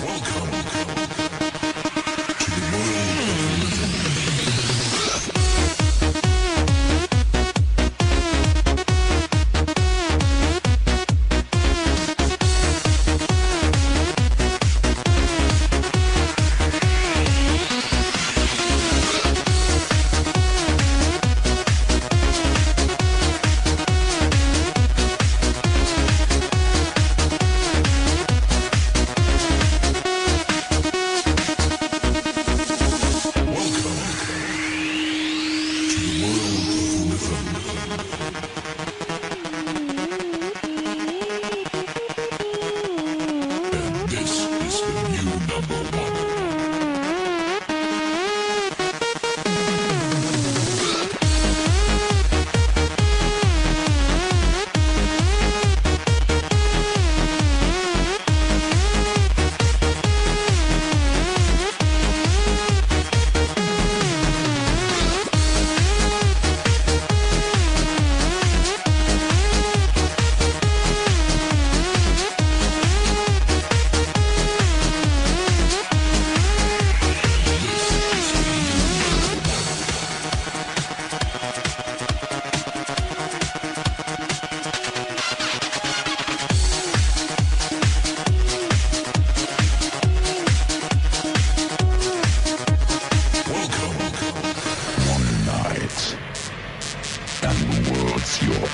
Welcome Awesome.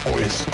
voice.